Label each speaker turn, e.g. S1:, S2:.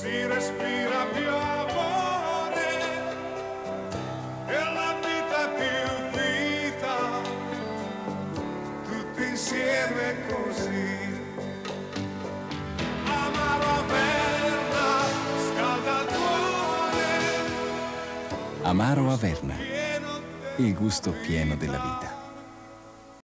S1: si respira più amore e la vita più vita, tutti insieme così. Amaro Averna, scaldatore.
S2: Amaro Averna, il gusto pieno della vita.